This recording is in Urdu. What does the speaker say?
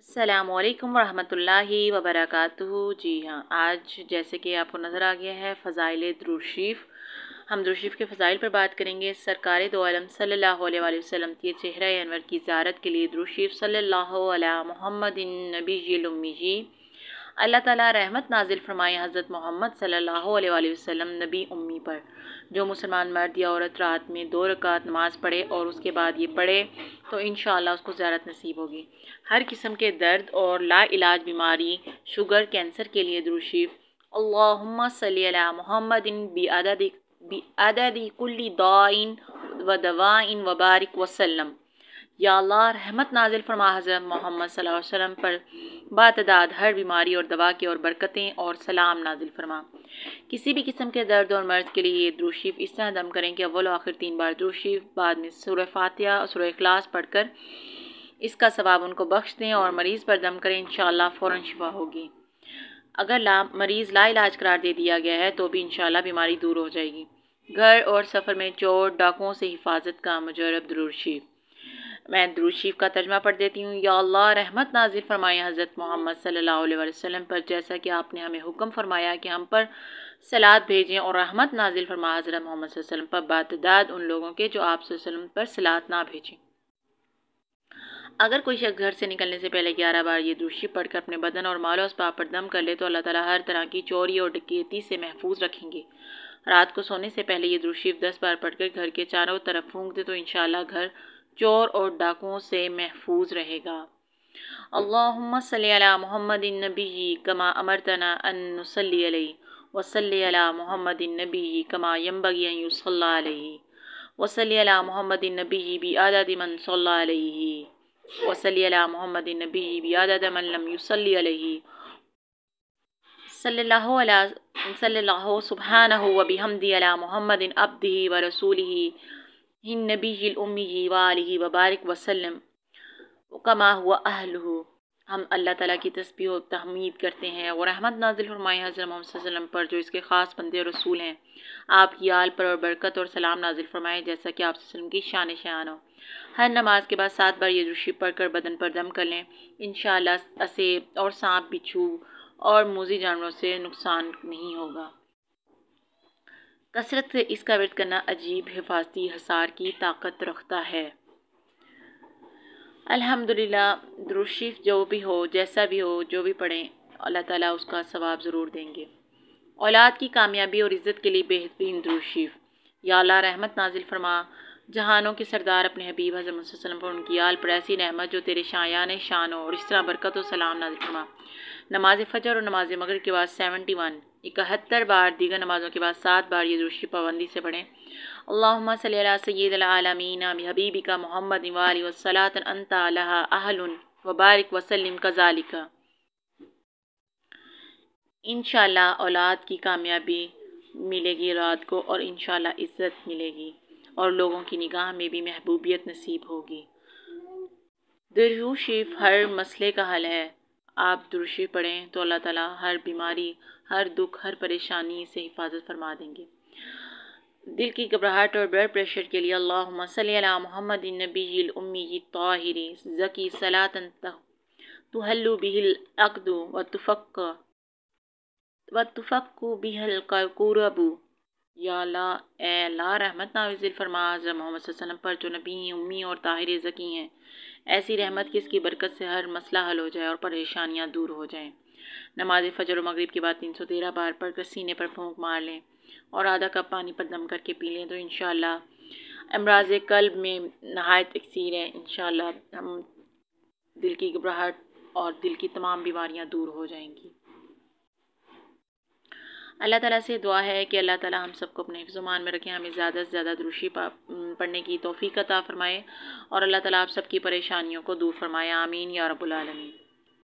السلام علیکم ورحمۃ اللہ وبرکاتہ۔ جی ہاں آج جیسے کہ آپ کو نظر آ گیا ہے فضائل دروشیف ہم دروشیف کے فضائل پر بات کریں گے۔ سرکار دو عالم صلی اللہ علیہ وآلہ وسلم کی چہرہ انور کی زیارت کے لیے دروشیف صلی اللہ علیہ محمد نبی جی لمی جی۔ اللہ تعالیٰ رحمت نازل فرمائے حضرت محمد صلی اللہ علیہ وآلہ وسلم نبی امی پر، جو مسلمان مرد یا عورت رات میں دو رکعت نماز پڑھے اور اس کے بعد یہ پڑھے، تو انشاءاللہ اس کو زیارت نصیب ہوگی۔ ہر قسم کے درد اور لا علاج بیماری، شوگر، کینسر کے لیے دروشیف۔ اللہم صلی علی محمد بی عدد کل دائن و دوائن و بارک وسلم یا اللہ رحمت نازل فرما، حضرت محمد صلی اللہ علیہ وسلم پر باتداد ہر بیماری اور دوا کی اور برکتیں اور سلام نازل فرما۔ کسی بھی قسم کے درد اور مرض کے لیے یہ دروشیف اس طرح دم کریں کہ اول و آخر تین بار دروشیف بعد میں سورہ فاتحہ اور سورہ اخلاص پڑھ کر اس کا ثواب ان کو بخش دیں اور مریض پر دم کریں، انشاءاللہ فوراً شفا ہوگی۔ اگر لا، مریض لا علاج قرار دے دیا گیا ہے تو بھی انشاءاللہ بیماری دور ہو جائے گی۔ گھر اور سفر میں چوٹ ڈاکوؤں سے حفاظت کا مجرب دروشیف میں دروشیف کا ترجمہ پڑھ دیتی ہوں۔ یا اللہ، رحمت نازل فرمائے حضرت محمد صلی اللہ علیہ وسلم پر، جیسا کہ آپ نے ہمیں حکم فرمایا کہ ہم پر سلاد بھیجیں اور رحمت نازل فرما حضرت محمد صلی اللہ علیہ وسلم پر باتداد ان لوگوں کے جو آپ صلی اللہ علیہ وسلم پر سلاد نہ بھیجیں۔ اگر کوئی شخص گھر سے نکلنے سے پہلے گیارہ بار یہ دروشی پڑھ کر اپنے بدن اور مال و اسباب پر دم کر لے تو اللہ تعالیٰ ہر طرح کی چوری اور ڈکیتی سے محفوظ رکھیں گے۔ رات کو سونے سے پہلے یہ دروشیف دس بار پڑھ کر گھر کے چاروں طرف پھونک دے تو انشاءاللہ گھر چور اور ڈاکوؤں سے محفوظ رہے گا۔ اللہم صلی علی محمد النبی کما امرتنا ان نصلی علیہ وصلی علی محمد النبی کما ینبغی ان یصلی علیہ وصلی علی محمد النبی بی من صلی علیہ وصلی علی محمد النبی بی من لم یصلی علیہ صلی اللہ علیہ صلی اللہ سبحانہ و بحمدی علی محمد عبدہ و رسولہ النبی الامی و آلہ و بارک وسلم کما ہوا اہلہ ہم اللہ تعالیٰ کی تسبیح و تحمید کرتے ہیں اور رحمت نازل فرمائے حضرت محمد صلی اللہ علیہ وسلم پر جو اس کے خاص بندے اور رسول ہیں آپ کی آل پر اور برکت اور سلام نازل فرمائے جیسا کہ آپ صلی اللہ علیہ وسلم کی شان شان ہو۔ ہر نماز کے بعد سات بار یہ دروشی پڑھ کر بدن پر دم کر لیں۔ انشاءاللہ اسے اور سانپ بچھو اور موزی جانوروں سے نقصان نہیں ہوگا۔ کثرت سے اس کا ورد کرنا عجیب حفاظتی حصار کی طاقت رکھتا ہے۔ الحمدللہ دروشیف جو بھی ہو، جیسا بھی ہو، جو بھی پڑھیں، اللہ تعالیٰ اس کا ثواب ضرور دیں گے۔ اولاد کی کامیابی اور عزت کے لیے بہترین دروشیف یا اللہ رحمت نازل فرما، جہانوں کے سردار اپنے حبیب حضرت صلی اللہ علیہ وسلم پر ان کی آل پر ایسی نعمت جو تیرے شایان شان ہو، اور اس طرح برکت و سلام نازل فرما۔ نماز فجر اور نماز مغرب کے بعد سیونٹی ون۔ اکہتر بار دیگر نمازوں کے بعد سات بار یہ دروشی پابندی سے پڑھیں۔ اللہم صلی علی سید العالمین بحبیبی کا محمد والی وصلاۃ انت لہا اہل وبارک وسلم کذالک۔ انشاءاللہ اولاد کی کامیابی ملے گی رات کو اور انشاءاللہ عزت ملے گی اور لوگوں کی نگاہ میں بھی محبوبیت نصیب ہوگی۔ دروشیف ہر مسئلے کا حل ہے۔ آپ دروشی پڑھیں تو اللہ تعالیٰ ہر بیماری، ہر دکھ، ہر پریشانی سے حفاظت فرما دیں گے۔ دل کی گھبراہٹ اور بلڈ پریشر کے لیے اللہم صلی علی محمد النبی الامی الطاہر زکی صلاة تحلو به العقد وتفق وتفق به القرب۔ یا اللہ اے اللہ رحمت نازل فرما، حضرت محمد صلی اللہ علیہ وسلم پر جو نبی، امی اور طاہر زکی ہیں ایسی رحمت کس کی برکت سے ہر مسئلہ حل ہو جائے اور پریشانیاں دور ہو جائیں۔ نماز فجر و مغرب کے بعد تین سو تیرہ بار پڑھ کر سینے پر پھونک مار لیں اور آدھا کپ پانی پر دم کر کے پی لیں تو انشاءاللہ امراض قلب میں نہایت اکثیر ہے انشاءاللہ ہم دل کی گھبراہٹ اور دل کی تمام بیماریاں دور ہو جائیں گی۔ اللہ تعالیٰ سے دعا ہے کہ اللہ تعالیٰ ہم سب کو اپنے حفظ مان میں رکھیں ہمیں زیادہ سے زیادہ دروشی پڑھنے کی توفیق عطا فرمائے اور اللہ تعالیٰ آپ سب کی پریشانیوں کو دور فرمائے، آمین یا رب العالمین۔